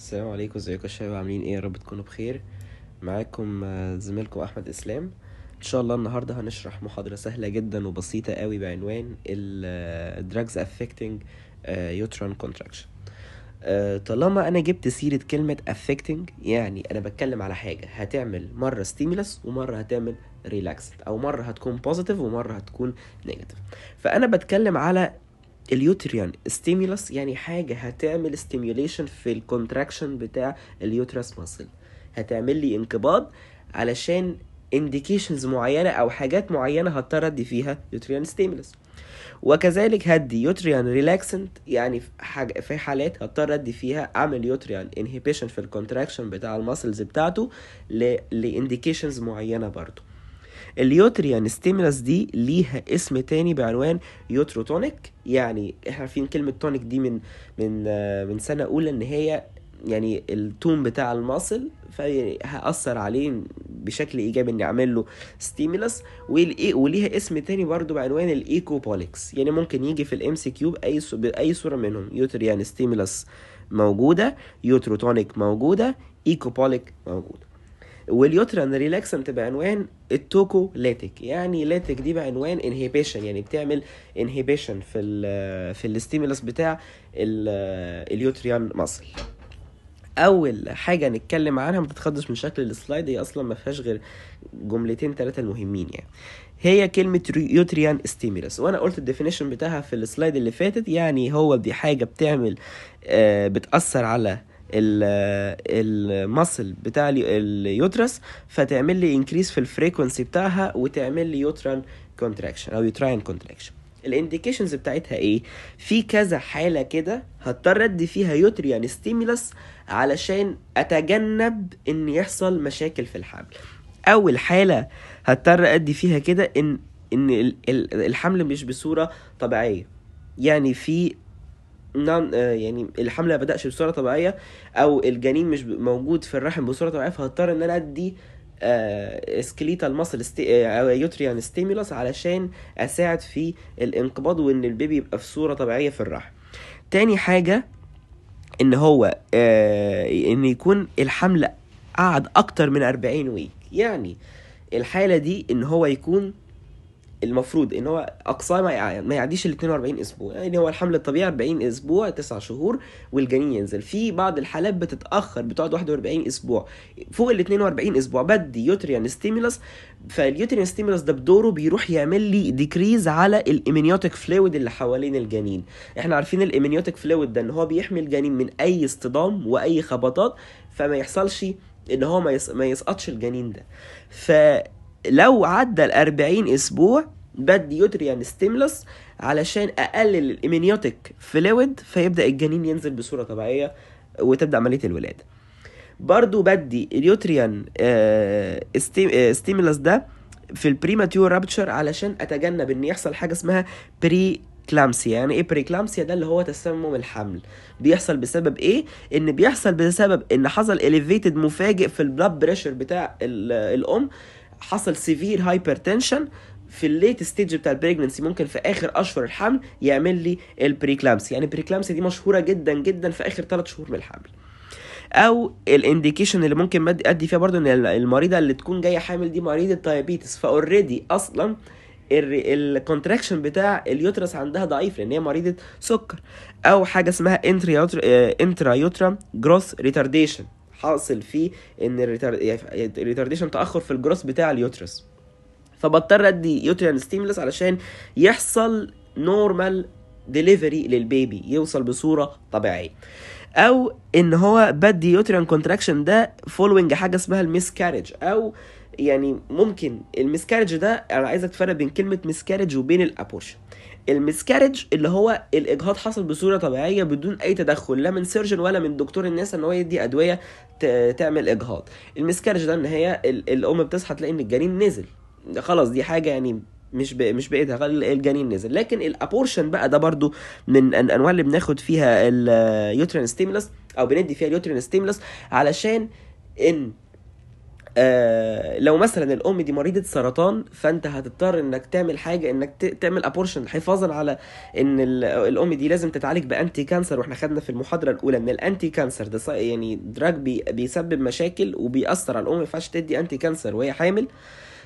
السلام عليكم ازيكم يا شباب؟ عاملين إيه؟ يا رب تكونوا بخير. معاكم آه، زميلكم أحمد إسلام. إن شاء الله النهارده هنشرح محاضرة سهلة جدا وبسيطة قوي بعنوان ال drugs affecting آه، uterine contraction. آه، طالما أنا جبت سيرة كلمة affecting يعني أنا بتكلم على حاجة. هتعمل مرة stimulus ومرة هتعمل relaxant. أو مرة هتكون positive ومرة هتكون negative. فأنا بتكلم على ال uterine stimulants يعني حاجة هتعمل stimulation في ال contraction بتاع ال uterus muscle هتعمل لي انقباض علشان indications معينة أو حاجات معينة هضطر أدي فيها uterine stimulants وكذلك هدي uterine relaxant يعني في حالات هضطر أدي فيها أعمل uterine inhibition في ال contraction بتاع ال muscles بتاعته ل indications معينة برضو. ال uterine stimulants دي ليها اسم تاني بعنوان uterotonic. يعني إحنا عارفين كلمة tonic دي من من آه، من سنة أولى إن هي يعني ال tone بتاع ال muscle فهأثر عليه بشكل إيجابي إني أعمل له stimulus. وليها اسم تاني برضو بعنوان ال ecbolics يعني ممكن يجي في ال MCQ بأي صو- بأي صورة منهم. uterine stimulants موجودة uterotonic موجودة ecbolic موجودة. وال uterine relaxant بعنوان ال tocolytic؟ يعني lytic دي بعنوان inhibition يعني بتعمل inhibition في ال في ال stimulus بتاع ال- ال uterine muscle أول حاجة نتكلم عنها ما تتخضش من شكل ال slide هي أصلا ما فيهاش غير جملتين ثلاثة المهمين يعني. هي كلمة uterine stimulants. وأنا قلت ال definition بتاعها في ال slide اللي فاتت يعني هو دي حاجة بتعمل آه، بتأثر على ال muscle بتاع ال- ال uterus فتعمل لي increase في ال frequency بتاعها وتعمل لي uterine contraction أو uterine contraction ال indications بتاعتها إيه؟ في كذا حالة كده هضطر أدي فيها uterine stimulus علشان أتجنب إن يحصل مشاكل في الحمل أول حالة هضطر أدي فيها كده إن إن ال- ال- الحمل مش بصورة طبيعية. يعني في نعم آه، يعني الحمل ما بدأش بصورة طبيعية أو الجنين مش موجود في الرحم بصورة طبيعية فهضطر إن أنا أدي skeletal muscle أو uterine stimulus علشان أساعد في الانقباض وإن ال baby يبقى في صورة طبيعية في الرحم. تاني حاجة إن هو آه، إن يكون الحمل قعد أكتر من 40 week يعني الحالة دي إن هو يكون المفروض إن هو أقصاه ما يع- ما يعديش ال 42 أسبوع. يعني هو الحمل الطبيعي 40 أسبوع 9 شهور والجنين ينزل. في بعض الحالات بتتأخر بتقعد 41 أسبوع. فوق ال 42 أسبوع بدي uterine stimulus فال uterine stimulus ده بدوره بيروح يعمل لي decrease على ال amniotic fluid اللي حوالين الجنين. إحنا عارفين ال amniotic fluid ده إن هو بيحمي الجنين من أي اصطدام وأي خبطات فما يحصلش إن هو ما. ما يسقطش الجنين ده. فلو عدى ال 40 أسبوع بدي uterine stimulus علشان أقلل ال amniotic fluid فيبدأ الجنين ينزل بصورة طبيعية وتبدأ عملية الولاده برضو بدي ال uterine آه، آه، stimulus ده في ال premature rupture علشان أتجنب إن يحصل حاجة اسمها preeclampsia يعني إيه preeclampsia ده اللي هو تسمم الحمل. بيحصل بسبب إيه؟ إن بيحصل بسبب إن حصل elevated مفاجئ في ال blood pressure بتاع ال- الأم حصل severe hypertension في ال late stage بتاع ال pregnancy ممكن في آخر أشهر الحمل يعمل لي ال preeclampsia يعني ال preeclampsia دي مشهورة جدا جدا في آخر 3 شهور من الحمل. أو ال indication اللي ممكن أدي فيها برضو إن المريضة اللي تكون جاية حامل دي مريضة diabetes ف already أصلا ال contraction بتاع ال uterus عندها ضعيف لأن هي مريضة سكر. أو حاجة اسمها intrauterine growth retardation حاصل فيه إن ال retardation تأخر في ال growth بتاع ال uterus. فبضطر أدي uterine stimulus علشان يحصل normal delivery لل baby يوصل بصورة طبيعية. أو إن هو بدي uterine contraction ده following حاجة اسمها ال miscarriage أو يعني ممكن ال miscarriage ده أنا عايزك تفرق بين كلمة miscarriage وبين ال abortion. ال miscarriage اللي هو الإجهاض حصل بصورة طبيعية بدون أي تدخل لا من surgeon ولا من دكتور النسا إن هو يدي أدوية تعمل إجهاض. ال miscarriage ده إن هي ال- الأم بتصحى تلاقي إن الجنين نزل. خلاص دي حاجة يعني مش ب... مش بإيدها الجنين نزل. لكن ال abortion بقى ده برضو من الانواع اللي بناخد فيها ال uterine stimulus أو بندي فيها ال uterine stimulus علشان إن آه لو مثلا الأم دي مريضة سرطان فأنت هتضطر إنك تعمل حاجة إنك تعمل abortion حفاظا على إن ال- الأم دي لازم تتعالج ب anti-cancer وإحنا خدنا في المحاضرة الأولى إن ال anti-cancer ده يعني drug بي بيسبب مشاكل وبيأثر على الأم ما ينفعش تدي anti-cancer وهي حامل.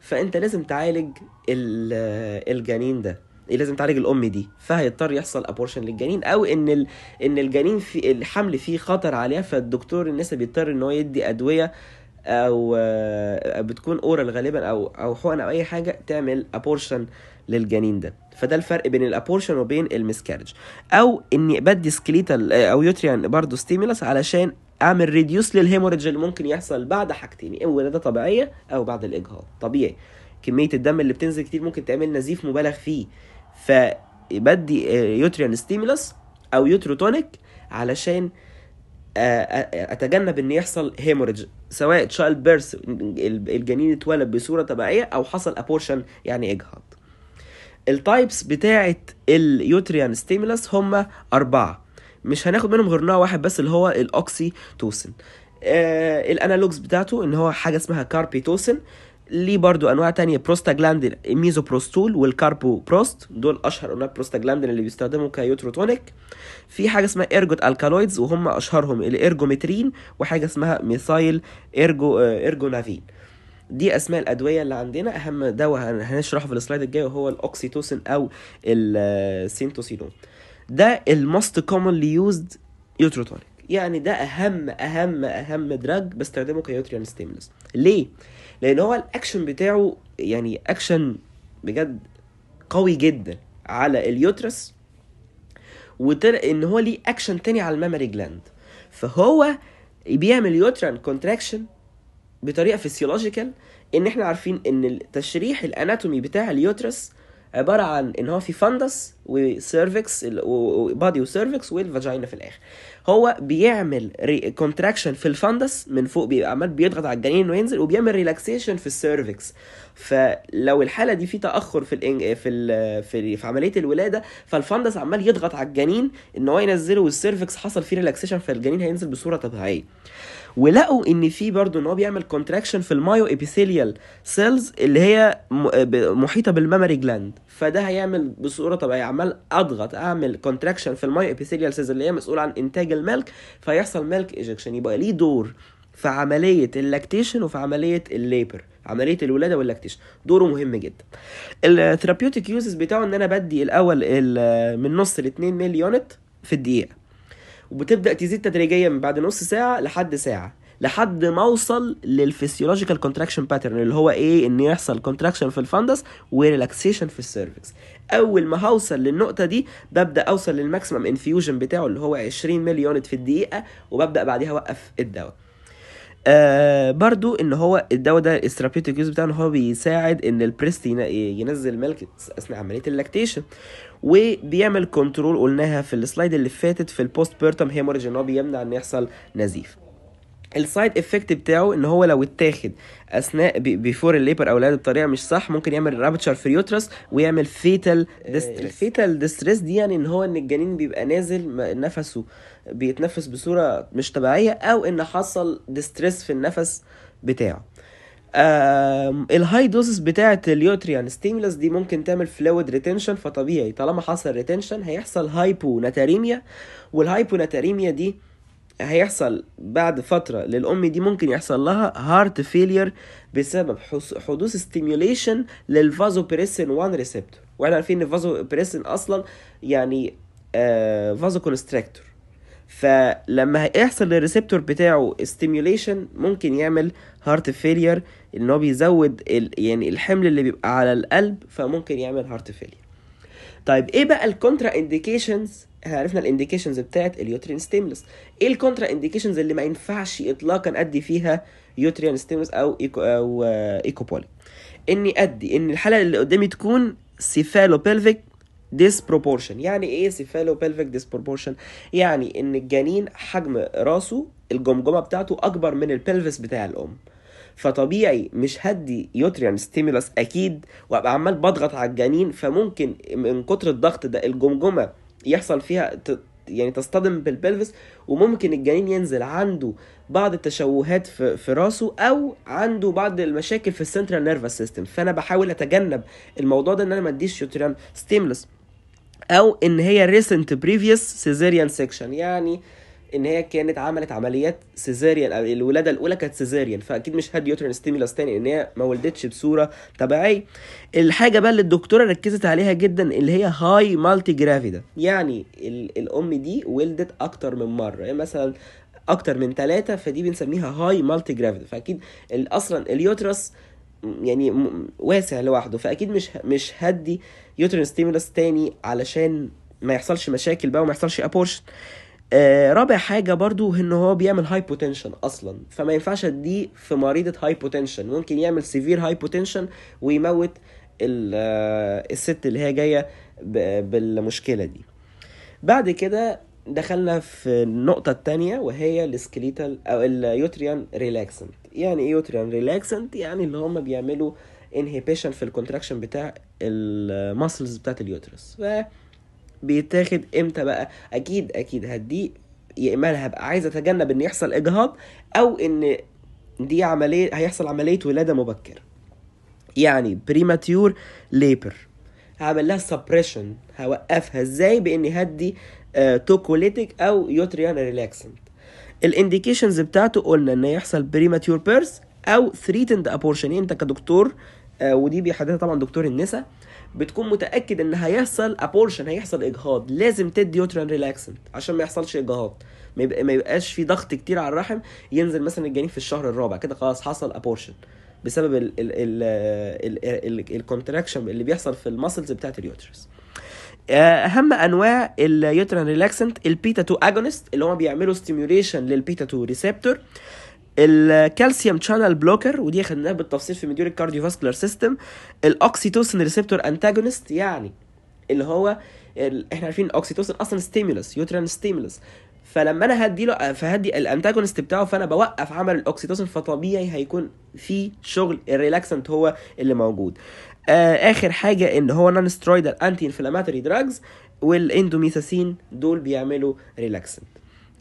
فأنت لازم تعالج ال- الجنين ده لازم تعالج الأم دي. فهيضطر يحصل abortion للجنين أو إن ال... إن الجنين في الحمل فيه خطر عليها فالدكتور النسا بيضطر إن هو يدي أدوية أو آه، بتكون oral غالبا أو أو حقن أو أي حاجة تعمل abortion للجنين ده. فده الفرق بين ال abortion وبين ال miscarriage. أو إني بدي skeletal أو uterine برضو stimulus علشان أعمل reduce لل hemorrhage اللي ممكن يحصل بعد حاجتين يا ولادة طبيعية أو بعد الإجهاض. طبيعي. كمية الدم اللي بتنزل كتير ممكن تعمل نزيف مبالغ فيه. فبدي uterine stimulus أو uterotonic علشان آه، آه، أتجنب إن يحصل hemorrhage سواء childbirth الجنين اتولد بصورة طبيعية أو حصل abortion يعني إجهاض. ال types بتاعه ال uterine stimulus هم أربعة. مش هناخد منهم غير نوع واحد بس اللي هو ال oxytocin آه ال analogues بتاعته إن هو حاجة اسمها carbetocin ليه برضو أنواع تانية. prostaglandin misoprostol وال carboprost دول أشهر أنواع بروستاجلاندين اللي بيستخدموا ك uterotonic. في حاجة اسمها ergot alkaloids وهم أشهرهم ال ergometrine وحاجة اسمها methyl ergo آه، ergonovine دي أسماء الأدوية اللي عندنا. أهم دواء هن- هنشرحه في ال slide الجاي وهو ال oxytocin أو ال Syntocinon ده ال most commonly used uterotonic. يعني ده أهم أهم أهم drug بستخدمه ك uterine stimulus ليه؟ لأن هو الأكشن بتاعه يعني أكشن بجد قوي جدا على ال uterus وطلع إن هو ليه أكشن تاني على ال mammary gland. فهو بيعمل uterine contraction بطريقة physiological إن إحنا عارفين إن التشريح ال anatomy بتاع ال uterus عبارة عن إن هو في fundus و cervix body و cervix وال vagina في الآخر. هو بيعمل contraction في ال fundus من فوق بيبقى عمال بيضغط على الجنين إنه ينزل وبيعمل relaxation في ال cervix فلو الحالة دي في تأخر في الإنج... في ال... في في عملية الولادة فال fundus عمال يضغط على الجنين ان هو ينزله وال cervix حصل فيه relaxation فالجنين هينزل بصورة طبيعية. ولقوا إن في برضه إن هو بيعمل contraction في ال myoepithelial cells اللي هي محيطة بال mammary gland فده هيعمل بصورة طبيعية. عمال أضغط أعمل contraction في ال myoepithelial cells اللي هي مسؤولة عن إنتاج ال milk فيحصل milk ejection يبقى ليه دور في عملية ال lactation وفي عملية ال labor عملية الولادة وال lactation دوره مهم جدا. ال therapeutic uses بتاعه إن أنا بدي الأول ال- من نص ل 2 milliunit في الدقيقة. وبتبدأ تزيد تدريجيا من بعد نص ساعة لحد ساعة لحد ما أوصل لل physiological contraction pattern اللي هو إيه؟ إن يحصل contraction في ال fundus و relaxation في ال cervix أول ما هوصل للنقطة دي ببدأ أوصل لل maximum infusion بتاعه اللي هو 20 milliunit في الدقيقة وببدأ بعديها أوقف الدواء. آه برضو إن هو الدواء ده ال therapeutic use بتاعه إن هو بيساعد إن ال breast ين- ينزل milk أثناء عملية ال lactation وبيعمل control قلناها في ال slide اللي فاتت في ال postpartum hemorrhage إن هو بيمنع إن يحصل نزيف. ال side effect بتاعه إن هو لو اتاخد أثناء before ال labor أو الولاده بطريقه مش صح ممكن يعمل rupture في ال uterus ويعمل fetal distress ال fetal distress دي يعني إن هو إن الجنين بيبقى نازل نفسه. بيتنفس بصورة مش طبيعية أو إن حصل distress في النفس بتاعه. ال high doses بتاعة ال uterine stimulants دي ممكن تعمل fluid retention فطبيعي طالما حصل retention هيحصل hyponatremia وال hyponatremia دي هيحصل بعد فترة للأم دي ممكن يحصل لها heart failure بسبب حدوث stimulation لل vasopressin 1 receptor وإحنا عارفين إن الفازوبريسين أصلا يعني آه vasoconstrictor فلما هيحصل لل receptor بتاعه stimulation ممكن يعمل heart failure إن هو بيزود ال يعني الحمل اللي بيبقى على القلب فممكن يعمل heart failure طيب إيه بقى ال contraindications إحنا عرفنا ال indications بتاعت ال uterine stimulants إيه ال contraindications اللي ما ينفعش اطلاقا أدي فيها uterine stimulants أو ecbo أو آه، ecbolic إني أدي إن الحالة اللي قدامي تكون cephalopelvic disproportion يعني إيه cephalopelvic disproportion يعني إن الجنين حجم راسه الجمجمة بتاعته أكبر من ال pelvis بتاع الأم. فطبيعي مش هدي uterine stimulants أكيد وأبقى عمال بضغط على الجنين فممكن من كتر الضغط ده الجمجمة يحصل فيها يعني تصطدم بال pelvis وممكن الجنين ينزل عنده بعض التشوهات في, في راسه أو عنده بعض المشاكل في ال central nervous system فأنا بحاول أتجنب الموضوع ده إن أنا ما أديش uterine stimulants أو إن هي recent previous cesarean section يعني إن هي كانت عملت عمليات cesarean الولادة الأولى كانت cesarean فأكيد مش هدي uterine stimulants تاني إن هي ما ولدتش بصورة طبيعية. الحاجة بقى اللي الدكتورة ركزت عليها جدا اللي هي high multigravida يعني ال- الأم دي ولدت أكتر من مرة يعني مثلا أكتر من ثلاثة فدي بنسميها high multigravida فاكيد أصلا ال uterus يعني واسع لوحده. فأكيد مش مش هدي uterine stimulants تاني علشان ما يحصلش مشاكل بقى وما يحصلش abortion آه رابع حاجة برضو إن هو بيعمل hypotension أصلا. فما ينفعش أديه في مريضة hypotension ممكن يعمل severe hypotension ويموت ال- آه، الست اللي هي جاية بالمشكلة دي. بعد كده دخلنا في النقطة التانية وهي ال skeletal أو ال uterine relaxant يعني إيه uterine relaxant يعني اللي هم بيعملوا inhibition في ال contraction بتاع ال muscles بتاعت ال uterus. ف بيتاخد إمتى بقى؟ أكيد أكيد هدي يا إما أنا هبقى عايز أتجنب إن يحصل إجهاض أو إن دي عملية هيحصل عملية ولادة مبكرة. يعني premature labor هعمل لها suppression هوقفها. إزاي؟ بإني هدي tocolytic أو uterine relaxant ال indications بتاعته قلنا إن يحصل premature birth أو threatened abortion أنت كدكتور آه، ودي بيحددها طبعا دكتور النساء بتكون متأكد إن هيحصل abortion هيحصل إجهاض. لازم تدي uterine relaxant عشان ما يحصلش إجهاض. ما يبقاش في ضغط كتير على الرحم ينزل مثلا الجنين في الشهر الرابع. كده خلاص حصل abortion بسبب ال ال ال ال ال ال contraction اللي بيحصل في ال muscles بتاعت ال uterus. أهم أنواع ال uterine relaxant ال beta 2 agonist اللي هم بيعملوا stimulation لل beta 2 receptor ال calcium channel blocker ودي خدناها بالتفصيل في module ال cardiovascular system. ال oxytocin receptor antagonist يعني اللي هو. إحنا عارفين ال oxytocin أصلا stimulant uterine stimulant فلما أنا هدي له فهدي ال antagonist بتاعه فأنا بوقف عمل ال oxytocin فطبيعي هيكون في شغل ال relaxant هو اللي موجود. آه آخر حاجة إن هو non-steroidal anti-inflammatory drugs وال indomethacin دول بيعملوا relaxant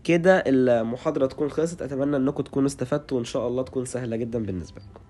كده المحاضرة تكون خلصت أتمنى إنكم تكونوا استفدتوا وإن شاء الله تكون سهلة جدا بالنسبة لكم.